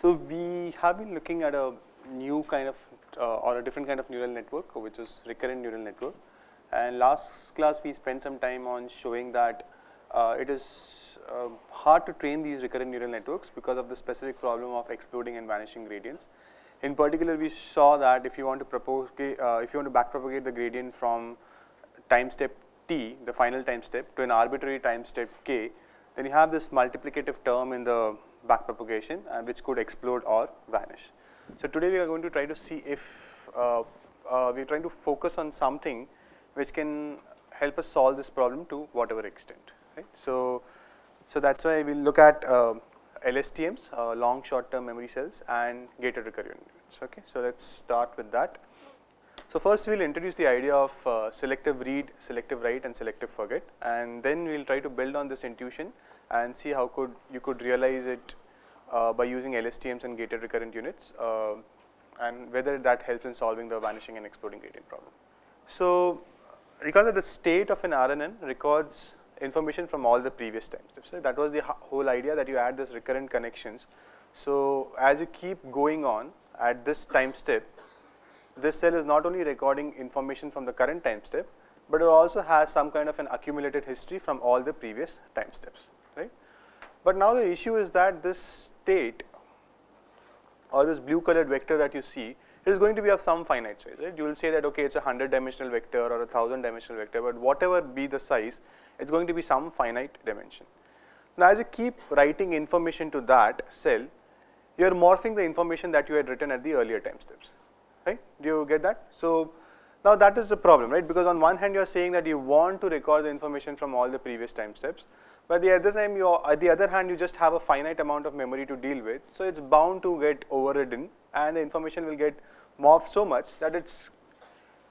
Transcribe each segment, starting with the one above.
So we have been looking at a new kind of uh, or a different kind of neural network which is recurrent neural network and last class we spent some time on showing that uh, it is uh, hard to train these recurrent neural networks because of the specific problem of exploding and vanishing gradients. In particular we saw that if you want to propagate, uh, if you want to backpropagate the gradient from time step t, the final time step to an arbitrary time step k, then you have this multiplicative term in the backpropagation uh, which could explode or vanish. So today we are going to try to see if uh, uh, we are trying to focus on something which can help us solve this problem to whatever extent. Right? So, so that's why we'll look at uh, LSTMs, uh, long short-term memory cells, and gated recurrent units. Okay, so let's start with that. So first we'll introduce the idea of uh, selective read, selective write, and selective forget, and then we'll try to build on this intuition and see how could you could realize it uh, by using LSTMs and gated recurrent units, uh, and whether that helps in solving the vanishing and exploding gradient problem. So recall that the state of an RNN records information from all the previous time steps. Right? That was the whole idea that you add this recurrent connections. So as you keep going on at this time step, this cell is not only recording information from the current time step, but it also has some kind of an accumulated history from all the previous time steps, right? But now the issue is that this state or this blue colored vector that you see it is going to be of some finite size, right? You will say that okay, it's a 100 dimensional vector or a 1000 dimensional vector, but whatever be the size, it's going to be some finite dimension. Now, as you keep writing information to that cell, you are morphing the information that you had written at the earlier time steps, right? Do you get that? So, now that is the problem, right? Because on one hand, you are saying that you want to record the information from all the previous time steps, but the other time, you at the other hand, you just have a finite amount of memory to deal with, so it's bound to get overridden, and the information will get morphed so much that it's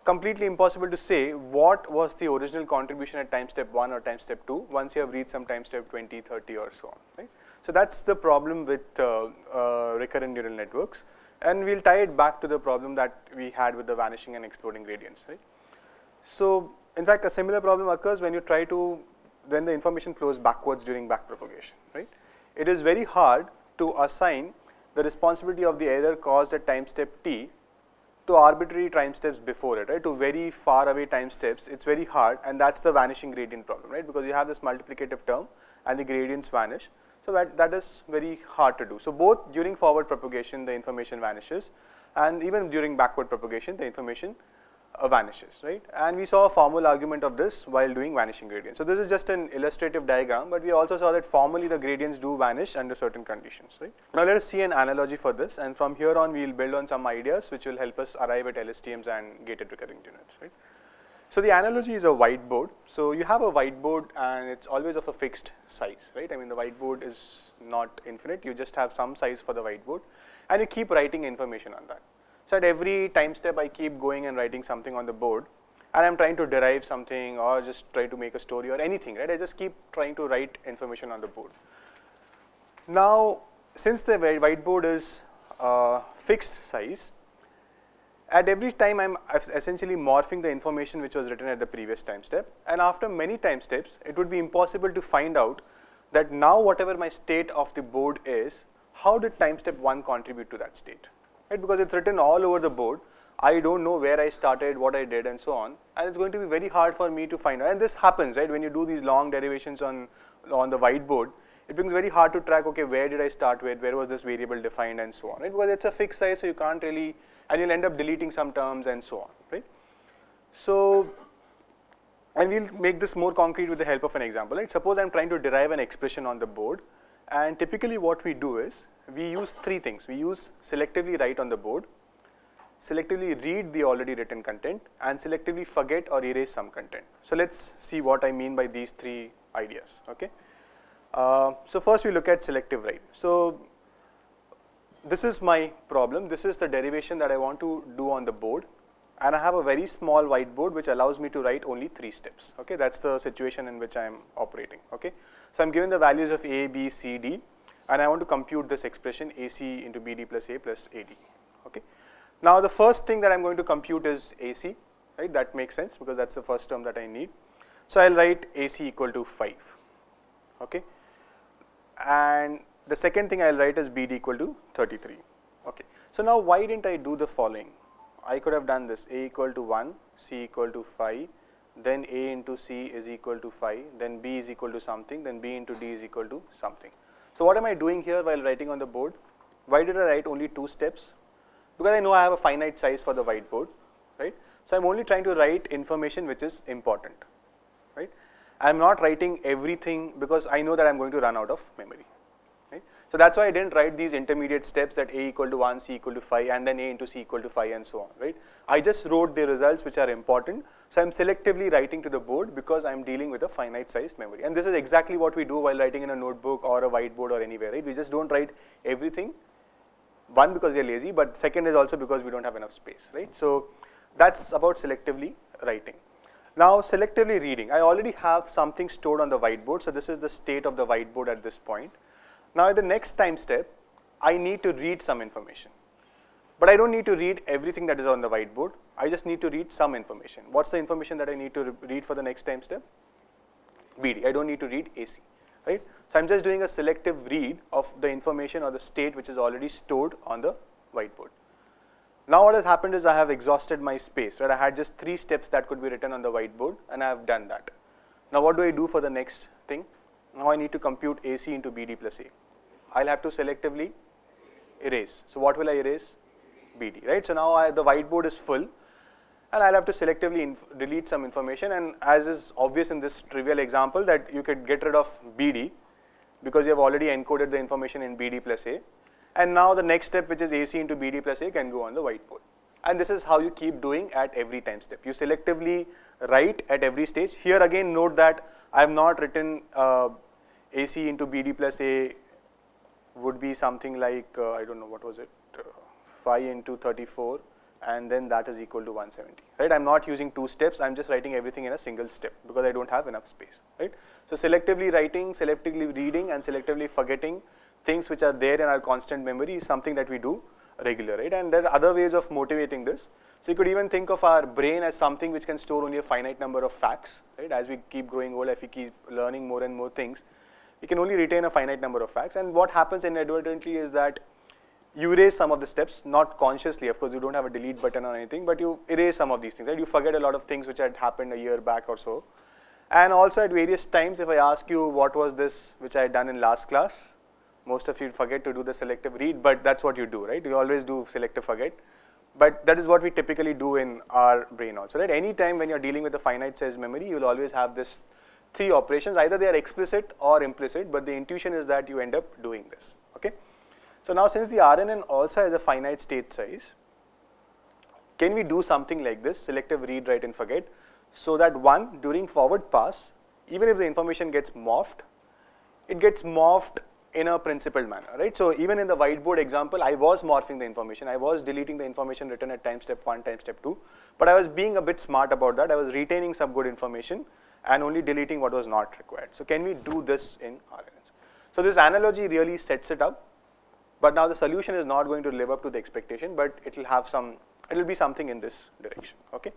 completely impossible to say what was the original contribution at time step 1 or time step 2 once you have reached some time step 20, 30 or so on. Right? So that's the problem with uh, uh, recurrent neural networks and we'll tie it back to the problem that we had with the vanishing and exploding gradients. Right? So in fact a similar problem occurs when you try to when the information flows backwards during backpropagation. Right? It is very hard to assign the responsibility of the error caused at time step t to arbitrary time steps before it, right, to very far away time steps, it's very hard and that's the vanishing gradient problem, right, because you have this multiplicative term and the gradients vanish. So that, that is very hard to do. So both during forward propagation, the information vanishes and even during backward propagation, the information uh, vanishes, right? And we saw a formal argument of this while doing vanishing gradients. So this is just an illustrative diagram, but we also saw that formally the gradients do vanish under certain conditions, right? Now let us see an analogy for this, and from here on we will build on some ideas which will help us arrive at LSTMs and gated recurrent units, right? So the analogy is a whiteboard. So you have a whiteboard and it's always of a fixed size, right? I mean the whiteboard is not infinite, you just have some size for the whiteboard and you keep writing information on that. So at every time step I keep going and writing something on the board and I'm trying to derive something or just try to make a story or anything, right? I just keep trying to write information on the board. Now, since the whiteboard is uh, fixed size, at every time I'm essentially morphing the information which was written at the previous time step and after many time steps, it would be impossible to find out that now whatever my state of the board is, how did time step 1 contribute to that state? right? Because it's written all over the board. I don't know where I started, what I did, and so on. And it's going to be very hard for me to find out. And this happens, right? When you do these long derivations on, on the whiteboard, it becomes very hard to track, okay, where did I start with, where was this variable defined, and so on, right? Because it's a fixed size, so you can't really, and you'll end up deleting some terms and so on, right? So, and we'll make this more concrete with the help of an example, right? Suppose I'm trying to derive an expression on the board, and typically what we do is, we use three things. We use selectively write on the board, selectively read the already written content, and selectively forget or erase some content. So let's see what I mean by these three ideas. Okay. Uh, so first we look at selective write. So this is my problem. This is the derivation that I want to do on the board and I have a very small whiteboard which allows me to write only three steps. Okay, that's the situation in which I am operating. Okay, so I'm given the values of A, B, C, D, and I want to compute this expression AC into BD plus A plus AD. Okay. Now the first thing that I'm going to compute is AC, right? That makes sense because that's the first term that I need. So I'll write AC equal to 5, okay. And the second thing I'll write is BD equal to 33, okay. So now why didn't I do the following? I could have done this A equal to 1, C equal to 5, then A into C is equal to 5, then B is equal to something, then B into D is equal to something. So what am I doing here while writing on the board? Why did I write only two steps? Because I know I have a finite size for the whiteboard, right? So I'm only trying to write information which is important, right? I'm not writing everything because I know that I'm going to run out of memory. So that's why I didn't write these intermediate steps that A equal to 1, C equal to 5 and then A into C equal to 5 and so on, right? I just wrote the results which are important. So I'm selectively writing to the board because I'm dealing with a finite sized memory. And this is exactly what we do while writing in a notebook or a whiteboard or anywhere, right? We just don't write everything. One, because we are lazy, but second is also because we don't have enough space, right? So that's about selectively writing. Now selectively reading, I already have something stored on the whiteboard. So this is the state of the whiteboard at this point. Now, at the next time step, I need to read some information. But I don't need to read everything that is on the whiteboard. I just need to read some information. What's the information that I need to read for the next time step? BD. I don't need to read AC, right? So I'm just doing a selective read of the information or the state which is already stored on the whiteboard. Now what has happened is I have exhausted my space, right? I had just three steps that could be written on the whiteboard and I have done that. Now what do I do for the next thing? Now I need to compute AC into BD plus A. I'll have to selectively erase. So what will I erase? BD, right? So now I, the whiteboard is full and I'll have to selectively delete some information and as is obvious in this trivial example that you could get rid of BD because you have already encoded the information in BD plus A and now the next step which is AC into BD plus A can go on the whiteboard. And this is how you keep doing at every time step. You selectively write at every stage. Here again note that I have not written uh, AC into BD plus A would be something like, uh, I don't know, what was it, uh, 5 into 34 and then that is equal to 170, right? I'm not using two steps, I'm just writing everything in a single step because I don't have enough space, right? So selectively writing, selectively reading and selectively forgetting things which are there in our constant memory is something that we do regular, right? And there are other ways of motivating this. So you could even think of our brain as something which can store only a finite number of facts, right? As we keep growing old, if we keep learning more and more things, we can only retain a finite number of facts. And what happens inadvertently is that you erase some of the steps, not consciously, of course you don't have a delete button or anything, but you erase some of these things, right? You forget a lot of things which had happened a year back or so. And also at various times, if I ask you what was this which I had done in last class, most of you forget to do the selective read, but that's what you do, right? You always do selective forget. But that is what we typically do in our brain also, right? Any time when you're dealing with a finite size memory, you'll always have this three operations. Either they are explicit or implicit, but the intuition is that you end up doing this, okay? So now since the RNN also has a finite state size, can we do something like this, selective read, write and forget, so that one, during forward pass, even if the information gets morphed, it gets morphed in a principled manner, right? So even in the whiteboard example, I was morphing the information. I was deleting the information written at time step one, time step two, but I was being a bit smart about that. I was retaining some good information and only deleting what was not required. So can we do this in RNNs? So this analogy really sets it up, but now the solution is not going to live up to the expectation, but it will have some, it will be something in this direction, okay?